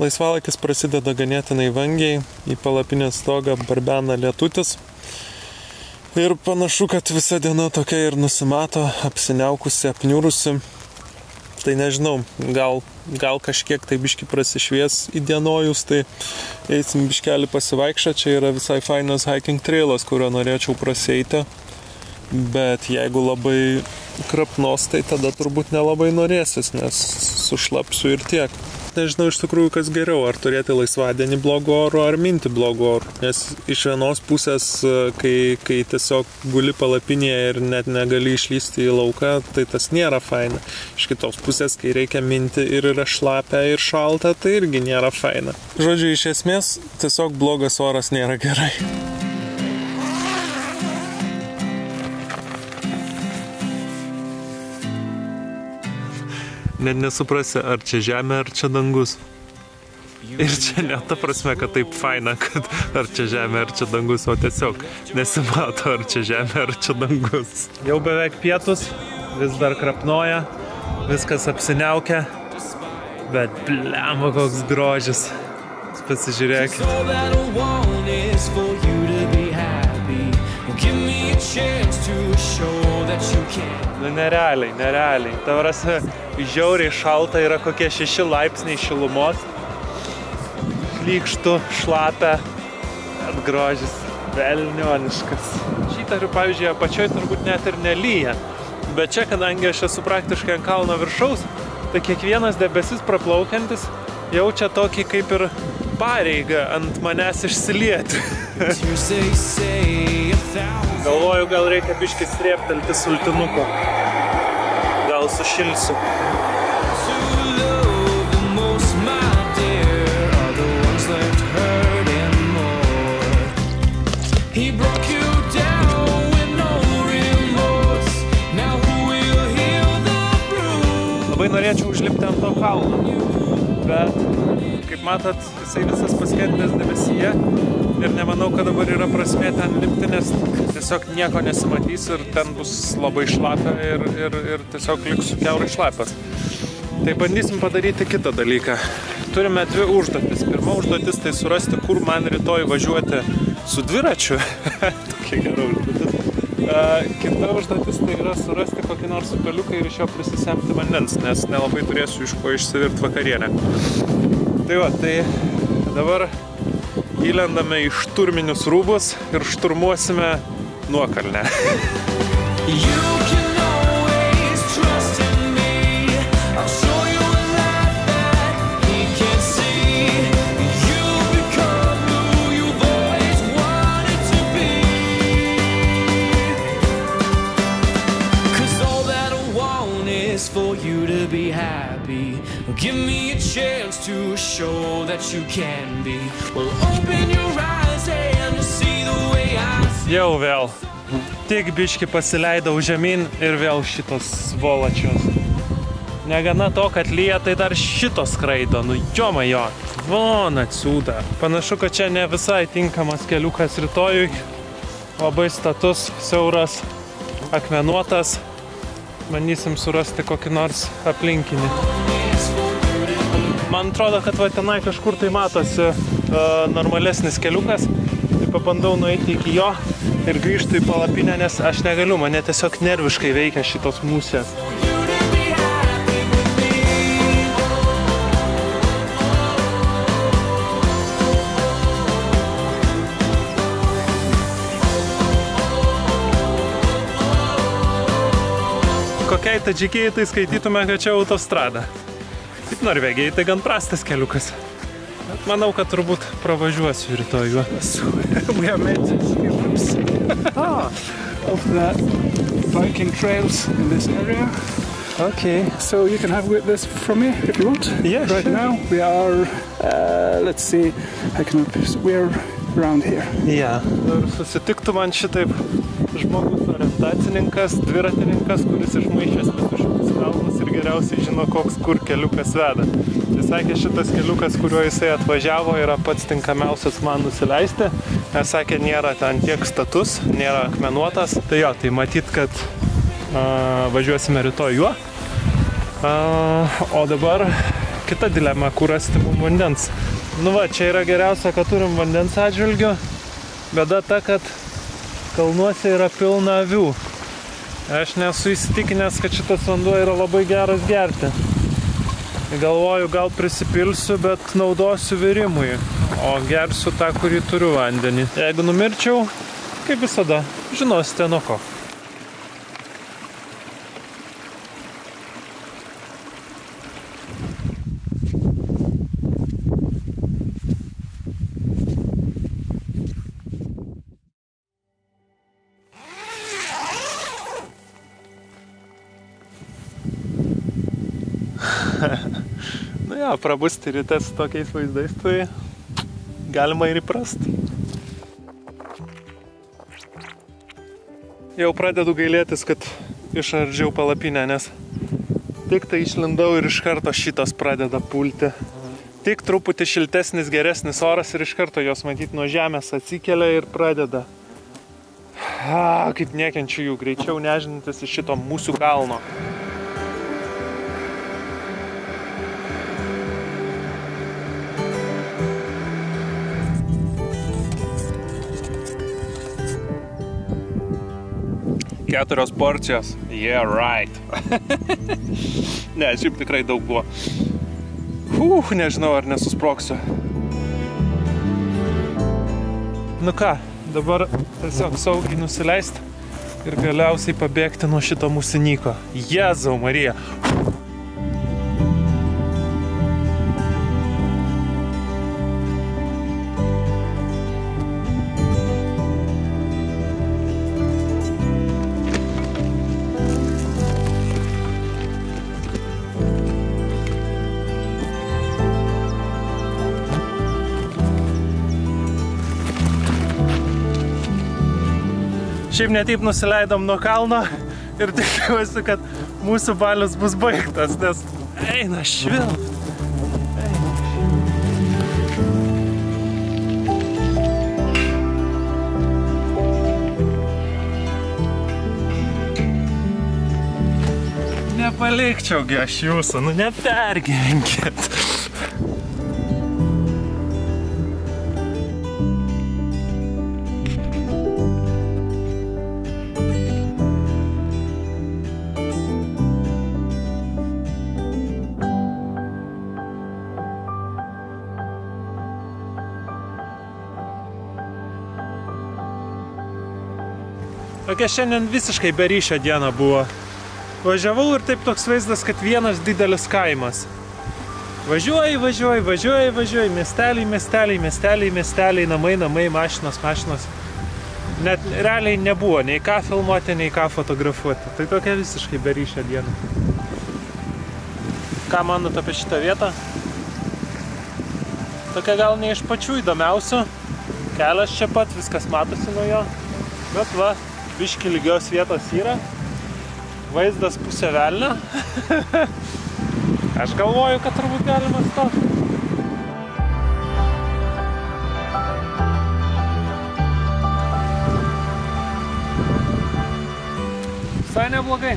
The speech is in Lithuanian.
Laisvalakis prasideda ganėtinai vangiai, į palapinės stogą barbena lietutis. Ir panašu, kad visa diena tokia ir nusimato, apsiniaukusi, apniūrusi. Tai nežinau, gal, gal kažkiek tai biški prasišvies įdienojus, tai eisim biškelį pasivaikščią, čia yra visai fainas hiking trailas, kurio norėčiau prasieiti. Bet jeigu labai krapnos, tai tada turbūt nelabai norėsis, nes sušlapsiu ir tiek nežinau iš tikrųjų, kas geriau, ar turėti laisvadienį blogo oro, ar minti blogo oro. Nes iš vienos pusės, kai, kai tiesiog guli palapinėje ir net negali išlysti į lauką, tai tas nėra faina. Iš kitos pusės, kai reikia minti ir yra šlapia ir šalta, tai irgi nėra faina. Žodžiu, iš esmės, tiesiog blogas oras nėra gerai. Net nesuprasi, ar čia žemė, ar čia dangus. Ir čia ne ta prasme, kad taip faina, kad ar čia žemė, ar čia dangus, o tiesiog nesimato, ar čia žemė, ar čia dangus. Jau beveik pietus, vis dar krapnoja, viskas apsiniaukia, bet blemo koks grožis. Pasižiūrėkit. Give me a chance to show. Nu, nerealiai, nerealiai. Tavrasi, žiauriai šalta yra kokie 6 laipsniai šilumos. Lykštų, šlapia, bet grožis, velnioniškas. Šitariu, pavyzdžiui, apačioj turbūt net ir nelyja. Bet čia, kadangi aš esu praktiškai ant kalno viršaus, tai kiekvienas debesis praplaukiantis jaučia tokį kaip ir pareigą ant manęs išsilieti. Galvoju, gal reikia biškai strėptelti sultinuko. Gal sušilsiu. Labai norėčiau užlipti ant to kalno, bet kaip matot, jisai visas paskendęs debesyje ir nemanau, kad dabar yra prasmė ten lipti, nes tiesiog nieko nesimatys ir ten bus labai šlapia ir, ir, ir tiesiog liksiu keurai šlapias. Tai bandysim padaryti kitą dalyką. Turime dvi užduotis. Pirma užduotis tai surasti, kur man rytoj važiuoti su dviračiu. Tokia gera užduotis. Kita užduotis tai yra surasti kokį nors upeliuką ir iš jo prisisemti vandens, nes nelabai turėsiu iš ko išsivirti vakarienę. Tai va, tai dabar įlendame į šturminius rūbus ir šturmuosime nuokalnę. for show that you can be. Well, open your eyes and see the way I see. Jau vėl. Tik biški pasileidau žemyn ir vėl šitos svolačios. Negana to, kad lyja, tai dar šitos skraido. Nu, joma jo. Von atsiūda. Panašu, kad čia ne visai tinkamas keliukas rytojui. Labai status, siauras, akmenuotas bandysim surasti kokį nors aplinkinį. Man atrodo, kad va tenai kažkur tai matosi uh, normalesnis keliukas. Tai pabandau nueiti iki jo ir grįžti į palapinę, nes aš negaliu, mane tiesiog nerviškai veikia šitos mūsės. kokiai tadžikijai tai skaitytume, kad čia autostrada. Norvegijai tai gan prastas keliukas. Bet manau, kad turbūt pravažiuosiu rytoj juo. We are made skips ah, of the biking trails in this area. Okay. So you can have this from me if you want. Yeah, Right sure. now we are, uh, let's see, I cannot, we're around here. Ja. Ir susitiktų man šitaip žmogus orientacininkas, dviratininkas, kuris išmaišęs visus šitus kalnus ir geriausiai žino, koks kur keliukas veda. Tai sakė, šitas keliukas, kuriuo jisai atvažiavo, yra pats tinkamiausias man nusileisti. Nes sakė, nėra ten tiek status, nėra akmenuotas. Tai jo, tai matyt, kad a, važiuosime rytoj juo. A, o dabar kita dilema, kur rasti mum vandens. Nu va, čia yra geriausia, kad turim vandens atžvilgių. Bėda ta, kad kalnuose yra pilna avių. Aš nesu įsitikinęs, kad šitas vanduo yra labai geras gerti. Galvoju, gal prisipilsiu, bet naudosiu virimui. O gersiu tą, kurį turiu vandenį. Jeigu numirčiau, kaip visada, žinosite nuo ko. Jo, prabusti ryte su tokiais vaizdais, tai galima ir įprast. Jau pradedu gailėtis, kad išardžiau palapinę, nes tik tai išlindau ir iš karto šitas pradeda pulti. Tik truputį šiltesnis, geresnis oras ir iš karto jos matyti nuo žemės atsikelia ir pradeda. A, kaip nekenčiu jų, greičiau nežinantis iš šito mūsų kalno. Keturios porcijos. Yeah, right. ne, šiaip tikrai daug buvo. Uf, nežinau, ar nesusproksiu. Nu ką, dabar tiesiog saugiai nusileisti ir galiausiai pabėgti nuo šito musinyko. Jezau, Marija. Šiaip netaip nusileidom nuo kalno ir tikiuosi, kad mūsų balius bus baigtas, nes eina švilpt. Nepalikčiaugi aš jūsų, nu nepergyvenkit. Tokia šiandien visiškai be ryšio diena buvo. Važiavau ir taip toks vaizdas, kad vienas didelis kaimas. Važiuoji, važiuoji, važiuoji, važiuoji, miesteliai, miesteliai, miesteliai, miesteliai, namai, namai, mašinos, mašinos. Net realiai nebuvo nei ką filmuoti, nei ką fotografuoti. Tai tokia visiškai be ryšio diena. Ką manot apie šitą vietą? Tokia gal ne iš pačių įdomiausių. Kelias čia pat, viskas matosi nuo jo. Bet va, biški lygios vietos yra. Vaizdas pusė velnio. Aš galvoju, kad turbūt galima stoti. Visai neblogai.